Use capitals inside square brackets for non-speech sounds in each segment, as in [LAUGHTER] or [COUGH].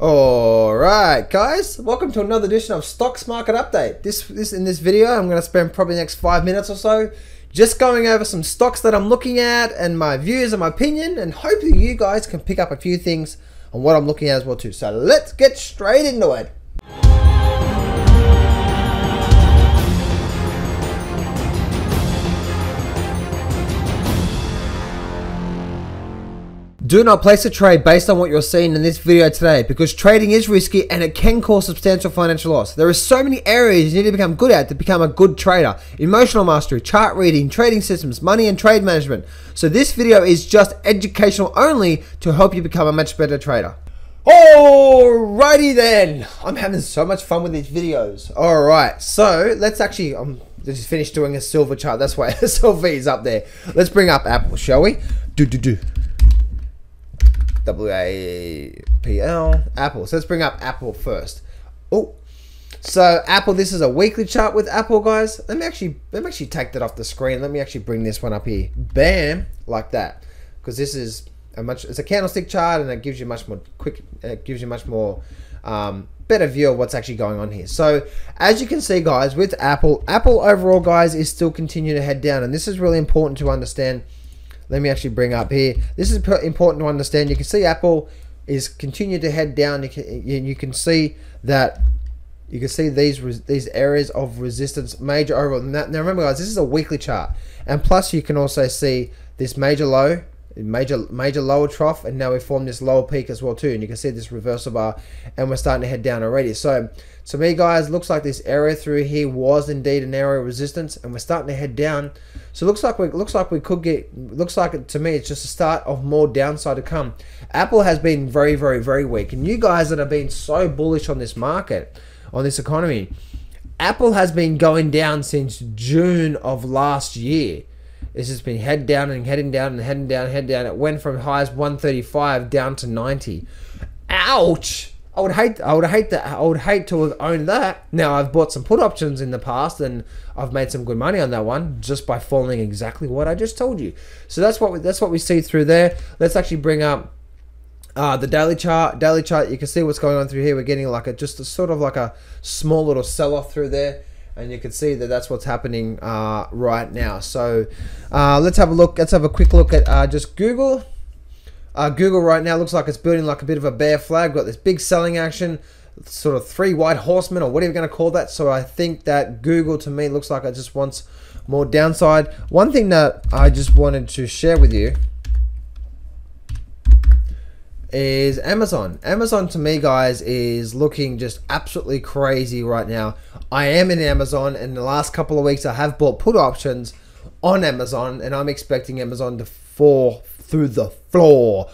Alright guys, welcome to another edition of Stocks Market Update. This, this In this video I'm going to spend probably the next 5 minutes or so just going over some stocks that I'm looking at and my views and my opinion and hopefully you guys can pick up a few things on what I'm looking at as well too. So let's get straight into it. Do not place a trade based on what you're seeing in this video today because trading is risky and it can cause substantial financial loss. There are so many areas you need to become good at to become a good trader. Emotional mastery, chart reading, trading systems, money and trade management. So this video is just educational only to help you become a much better trader. Alrighty then, I'm having so much fun with these videos. Alright, so let's actually, I'm just finished doing a silver chart. That's why [LAUGHS] SLV is up there. Let's bring up Apple, shall we? Do do do. W A P L Apple. So let's bring up Apple first. Oh, so Apple. This is a weekly chart with Apple, guys. Let me actually let me actually take that off the screen. Let me actually bring this one up here. Bam, like that, because this is a much. It's a candlestick chart, and it gives you much more quick. It gives you much more. Um, better view of what's actually going on here. So as you can see guys with Apple, Apple overall guys is still continuing to head down and this is really important to understand let me actually bring up here. This is important to understand. You can see Apple is continuing to head down. You can, you can see that you can see these these areas of resistance major over now remember guys this is a weekly chart and plus you can also see this major low major major lower trough and now we formed this lower peak as well too. And you can see this reversal bar and we're starting to head down already. So to me guys looks like this area through here was indeed an area of resistance and we're starting to head down. So looks like we looks like we could get looks like to me it's just a start of more downside to come. Apple has been very very very weak and you guys that have been so bullish on this market on this economy apple has been going down since june of last year it's just been head down and heading down and heading down, head down. It went from highs 135 down to 90. Ouch! I would hate I would hate that I would hate to have owned that. Now I've bought some put options in the past and I've made some good money on that one just by following exactly what I just told you. So that's what we, that's what we see through there. Let's actually bring up uh, the daily chart. Daily chart. You can see what's going on through here. We're getting like a just a sort of like a small little sell off through there and you can see that that's what's happening uh, right now. So uh, let's have a look. Let's have a quick look at uh, just Google. Uh, Google right now looks like it's building like a bit of a bear flag. Got this big selling action, sort of three white horsemen or whatever you're going to call that. So I think that Google to me looks like it just wants more downside. One thing that I just wanted to share with you is Amazon. Amazon to me, guys, is looking just absolutely crazy right now. I am in Amazon, and the last couple of weeks I have bought put options on Amazon, and I'm expecting Amazon to fall through the floor.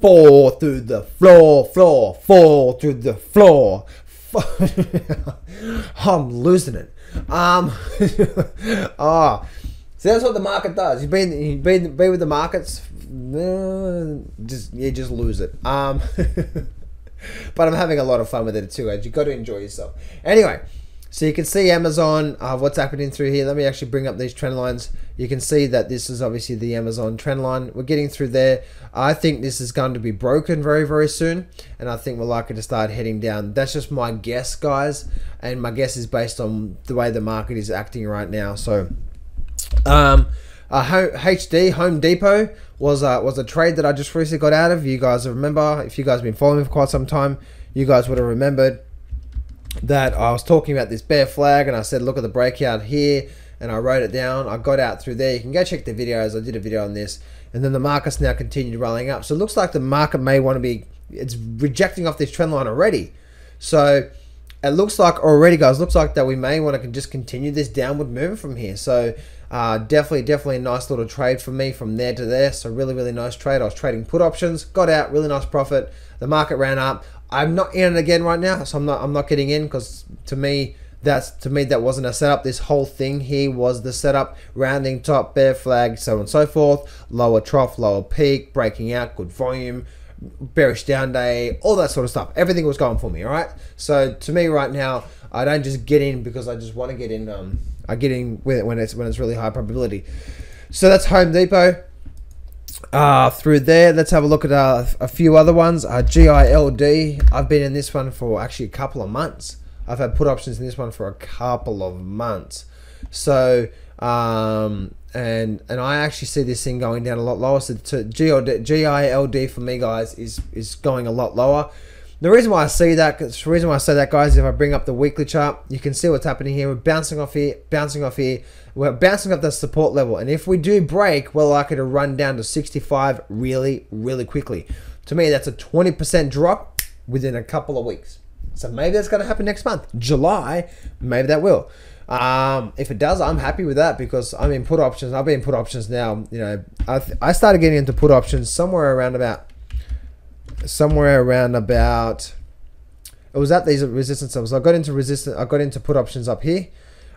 Fall through the floor, floor, fall through the floor. [LAUGHS] I'm losing it. Um, [LAUGHS] ah, oh. so that's what the market does. You've been, you've been, been with the markets just you just lose it. Um, [LAUGHS] but I'm having a lot of fun with it too. As you got to enjoy yourself. Anyway, so you can see Amazon. Uh, what's happening through here? Let me actually bring up these trend lines. You can see that this is obviously the Amazon trend line. We're getting through there. I think this is going to be broken very very soon, and I think we're likely to start heading down. That's just my guess, guys, and my guess is based on the way the market is acting right now. So. Um, uh, HD Home Depot was uh, was a trade that I just recently got out of. You guys remember, if you guys have been following me for quite some time, you guys would have remembered that I was talking about this bear flag and I said, look at the breakout here, and I wrote it down. I got out through there. You can go check the videos. I did a video on this, and then the market's now continued rolling up. So it looks like the market may want to be it's rejecting off this trend line already. So it looks like already, guys, looks like that we may want to just continue this downward move from here. So uh, definitely, definitely a nice little trade for me from there to there. So really, really nice trade. I was trading put options, got out, really nice profit. The market ran up. I'm not in it again right now, so I'm not. I'm not getting in because to me, that's to me that wasn't a setup. This whole thing here was the setup. Rounding top, bear flag, so on and so forth. Lower trough, lower peak, breaking out, good volume bearish down day, all that sort of stuff. Everything was going for me, all right? So to me right now, I don't just get in because I just want to get in. Um, I get in with it when it's when it's really high probability. So that's Home Depot. Uh, through there, let's have a look at uh, a few other ones. Uh, GILD, I've been in this one for actually a couple of months. I've had put options in this one for a couple of months. So, um, and and I actually see this thing going down a lot lower. So to GILD, GILD for me, guys, is is going a lot lower. The reason why I see that, the reason why I say that, guys, if I bring up the weekly chart, you can see what's happening here. We're bouncing off here, bouncing off here. We're bouncing up the support level, and if we do break, we're likely to run down to 65 really, really quickly. To me, that's a 20% drop within a couple of weeks. So maybe that's going to happen next month, July. Maybe that will. Um, if it does, I'm happy with that because I'm in put options. I've been in put options now. You know, I, I started getting into put options somewhere around about somewhere around about it was at these resistance levels. I got into resistance. I got into put options up here.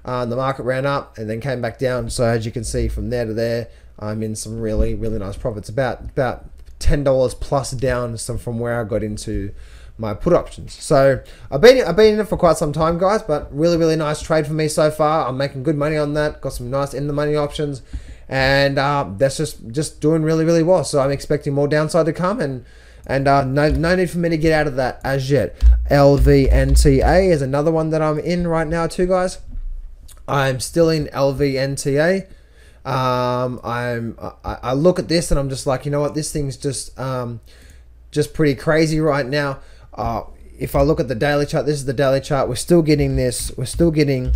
Uh, the market ran up and then came back down. So as you can see from there to there, I'm in some really really nice profits. About about ten dollars plus down some from where I got into my put options. So I've been I've been in it for quite some time, guys. But really really nice trade for me so far. I'm making good money on that. Got some nice in the money options, and uh, that's just just doing really really well. So I'm expecting more downside to come and and uh, no, no need for me to get out of that as yet. LVNTA is another one that I'm in right now too, guys. I'm still in LVNTA. Um, I'm I, I, look at this and I'm just like, you know what, this thing's just um, just pretty crazy right now. Uh, if I look at the daily chart, this is the daily chart. We're still getting this. We're still getting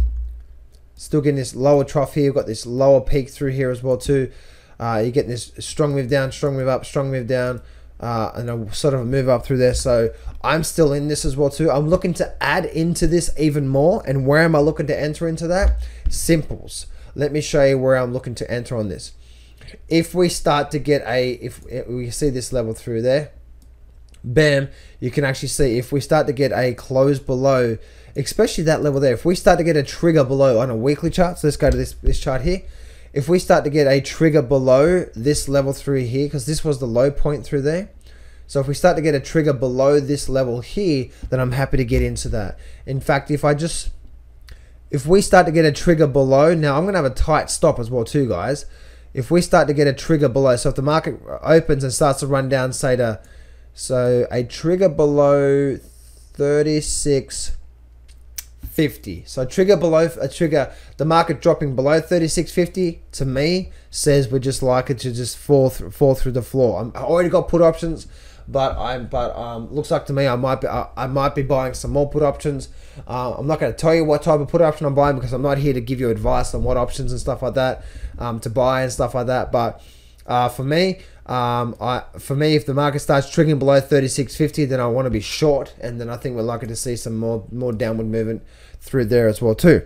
still getting this lower trough here. We've got this lower peak through here as well too. Uh, you're getting this strong move down, strong move up, strong move down uh, and a sort of move up through there. So I'm still in this as well too. I'm looking to add into this even more. And where am I looking to enter into that? Simples. Let me show you where I'm looking to enter on this. If we start to get a, if we see this level through there, bam, you can actually see if we start to get a close below, especially that level there, if we start to get a trigger below on a weekly chart, so let's go to this, this chart here if we start to get a trigger below this level through here, because this was the low point through there, so if we start to get a trigger below this level here, then I'm happy to get into that. In fact, if I just, if we start to get a trigger below, now I'm going to have a tight stop as well too, guys. If we start to get a trigger below, so if the market opens and starts to run down, say to, so a trigger below 36, 50. So trigger below a trigger, the market dropping below 36.50 to me says we're just likely to just fall through, fall through the floor. I'm, I already got put options, but I'm but um, looks like to me I might be I, I might be buying some more put options. Uh, I'm not going to tell you what type of put option I'm buying because I'm not here to give you advice on what options and stuff like that um, to buy and stuff like that. But uh, for me, um, I for me, if the market starts triggering below 36.50, then I want to be short, and then I think we're likely to see some more more downward movement through there as well too.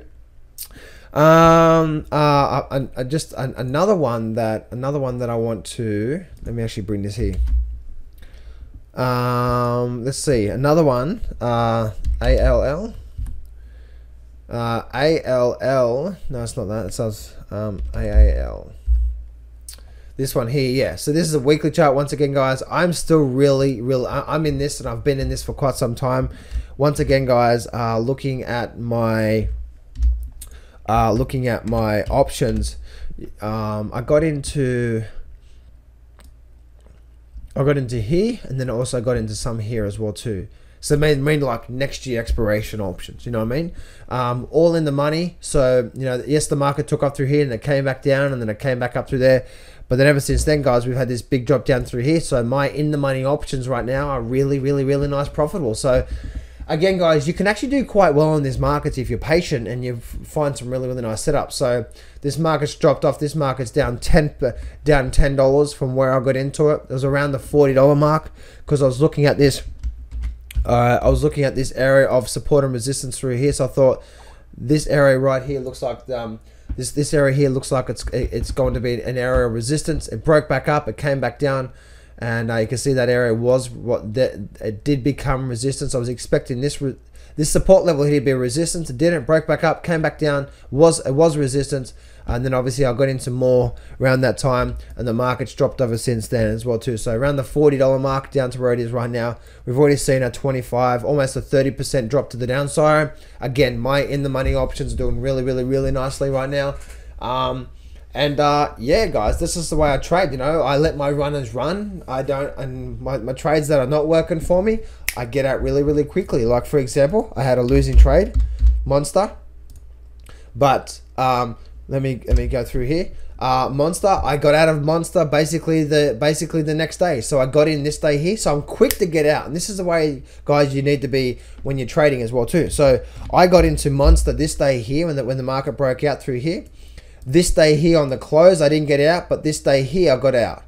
Um, uh, I, just another one that another one that I want to let me actually bring this here. Um, let's see another one. Uh, ALL. Uh, ALL. No, it's not that. It says um, AAL. This one here, yeah. So this is a weekly chart once again, guys. I'm still really, really. I'm in this, and I've been in this for quite some time once again, guys, uh, looking at my uh, looking at my options, um, I got into I got into here, and then also got into some here as well too. So mean mean like next year expiration options, you know what I mean? Um, all in the money. So you know, yes, the market took off through here, and it came back down, and then it came back up through there. But then ever since then, guys, we've had this big drop down through here. So my in the money options right now are really, really, really nice profitable. So again, guys, you can actually do quite well in these markets if you're patient and you find some really, really nice setups. So this market's dropped off. This market's down ten down ten dollars from where I got into it. It was around the forty dollar mark because I was looking at this. Uh, I was looking at this area of support and resistance through here. So I thought this area right here looks like um, this this area here looks like it's it's going to be an area of resistance. It broke back up. It came back down and uh, you can see that area was what that it did become resistance. I was expecting this this support level here be resistance. It didn't break back up, came back down, was it was resistance, and then obviously I got into more around that time, and the market's dropped over since then as well too. So around the forty dollar mark down to where it is right now. We've already seen a twenty five, almost a thirty percent drop to the downside. Again, my in the money options are doing really, really, really nicely right now. Um, And uh, yeah, guys, this is the way I trade. You know, I let my runners run. I don't, and my, my trades that are not working for me, I get out really, really quickly. Like for example, I had a losing trade, monster. But um, let me let me go through here. Uh, Monster, I got out of Monster basically the basically the next day. So I got in this day here. So I'm quick to get out. And this is the way, guys, you need to be when you're trading as well too. So I got into Monster this day here when the, when the market broke out through here. This day here on the close, I didn't get out. But this day here, I got out.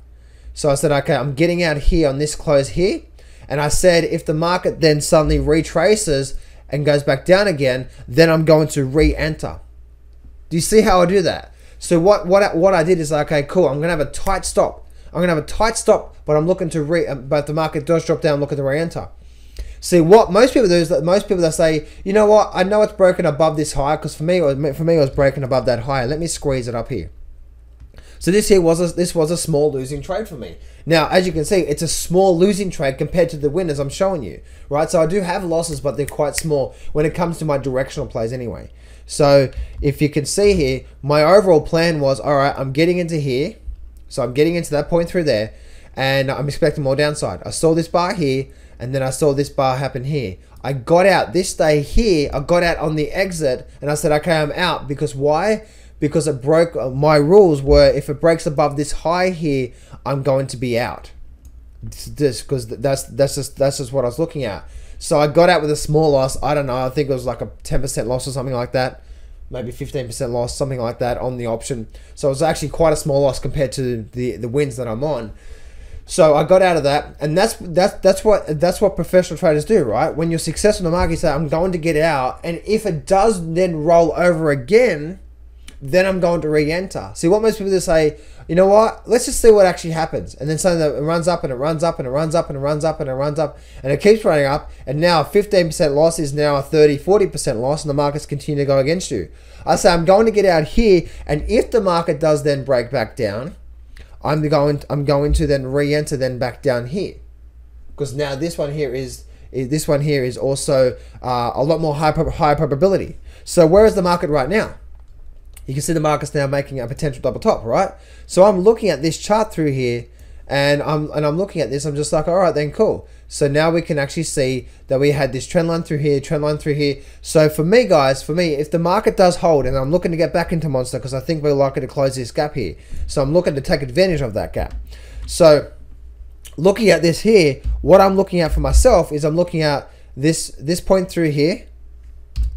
So I said, okay, I'm getting out here on this close here. And I said, if the market then suddenly retraces and goes back down again, then I'm going to re-enter. Do you see how I do that? So what what what I did is okay, cool. I'm gonna have a tight stop. I'm gonna have a tight stop, but I'm looking to re. Um, but the market does drop down. Looking to re-enter. See what most people do is that most people that say, you know what, I know it's broken above this high because for me, for me, it was broken above that high. Let me squeeze it up here. So this here was a, this was a small losing trade for me. Now, as you can see, it's a small losing trade compared to the winners I'm showing you, right? So I do have losses, but they're quite small when it comes to my directional plays anyway. So if you can see here, my overall plan was, all right, I'm getting into here. So I'm getting into that point through there and I'm expecting more downside. I saw this bar here and then I saw this bar happen here. I got out this day here. I got out on the exit and I said, okay, I'm out because why? Because it broke, uh, my rules were if it breaks above this high here, I'm going to be out. This because that's that's just that's just what I was looking at. So I got out with a small loss. I don't know. I think it was like a 10% loss or something like that. Maybe 15% loss, something like that on the option. So it was actually quite a small loss compared to the, the wins that I'm on. So I got out of that, and that's that's that's what that's what professional traders do, right? When you're successful in the market, you say I'm going to get out, and if it does then roll over again, then I'm going to re-enter. See what most people do say, you know what? Let's just see what actually happens. And then suddenly it runs up and it runs up and it runs up and it runs up and it runs up and it keeps running up. And now a 15% loss is now a 30, 40% loss and the markets continue to go against you. I say I'm going to get out here. And if the market does then break back down, I'm going, I'm going to then re-enter then back down here. Because now this one here is, this one here is also uh, a lot more high, high probability. So where is the market right now? You can see the market's now making a potential double top, right? So I'm looking at this chart through here and I'm and I'm looking at this, I'm just like, all right, then cool. So now we can actually see that we had this trend line through here, trend line through here. So for me, guys, for me, if the market does hold, and I'm looking to get back into Monster because I think we're likely to close this gap here. So I'm looking to take advantage of that gap. So looking at this here, what I'm looking at for myself is I'm looking at this this point through here.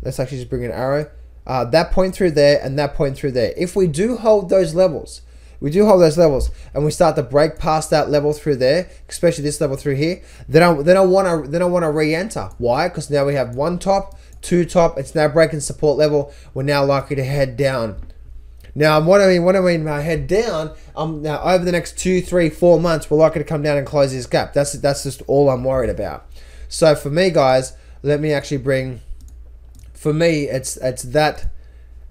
Let's actually just bring an arrow uh, that point through there and that point through there. If we do hold those levels, we do hold those levels and we start to break past that level through there, especially this level through here, then I then I want to then I want to re-enter. Why? Because now we have one top, two top. It's now breaking support level. We're now likely to head down. Now, what I mean, what I mean by head down, um, now over the next two, three, four months, we're likely to come down and close this gap. That's that's just all I'm worried about. So for me, guys, let me actually bring for me, it's it's that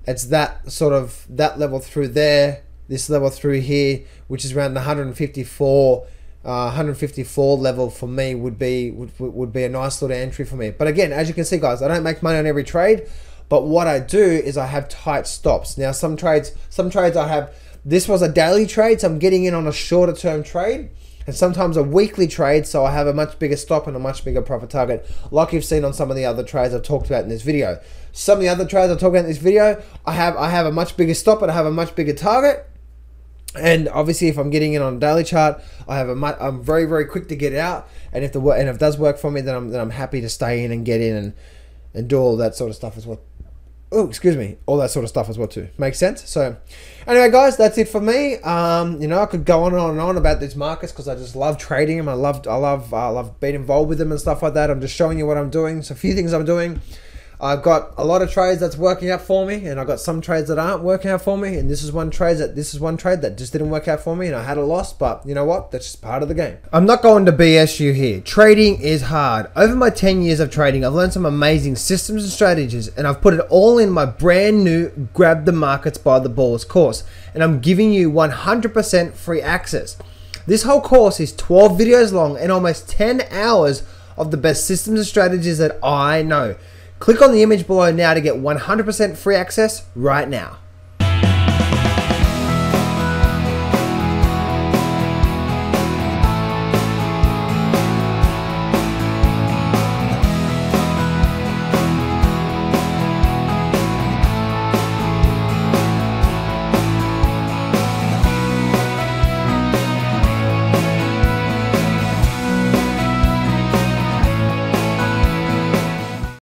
it's that sort of that level through there, this level through here, which is around 154. Uh, 154 level for me would be would, would be a nice little entry for me. But again, as you can see, guys, I don't make money on every trade, but what I do is I have tight stops. Now, some trades, some trades I have. This was a daily trade, so I'm getting in on a shorter term trade and sometimes a weekly trade so I have a much bigger stop and a much bigger profit target like you've seen on some of the other trades I've talked about in this video. Some of the other trades I've talked about in this video, I have I have a much bigger stop and I have a much bigger target. And obviously, if I'm getting in on a daily chart, I have a I'm very very quick to get out. And if the and if it does work for me, then I'm then I'm happy to stay in and get in and and do all that sort of stuff as well oh, excuse me, all that sort of stuff as well too. Makes sense. So, anyway, guys, that's it for me. Um, you know, I could go on and on and on about these markets because I just love trading them. I love, I love, I love being involved with them and stuff like that. I'm just showing you what I'm doing. So, a few things I'm doing. I've got a lot of trades that's working out for me, and I've got some trades that aren't working out for me. And this is one trade that this is one trade that just didn't work out for me, and I had a loss. But you know what? That's just part of the game. I'm not going to BS you here. Trading is hard. Over my 10 years of trading, I've learned some amazing systems and strategies, and I've put it all in my brand new Grab the Markets by the Balls course. And I'm giving you 100% free access. This whole course is 12 videos long and almost 10 hours of the best systems and strategies that I know. Click on the image below now to get 100% free access right now.